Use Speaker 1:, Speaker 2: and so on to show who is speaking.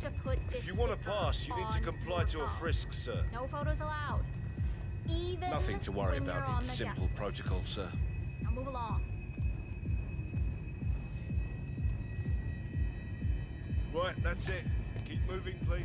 Speaker 1: this
Speaker 2: If you want to pass, you need to comply to a frisk, sir.
Speaker 1: No photos allowed. Even
Speaker 2: Nothing to worry about. It's simple protocol, sir.
Speaker 1: Now move along.
Speaker 2: Right, that's it. Keep moving, please.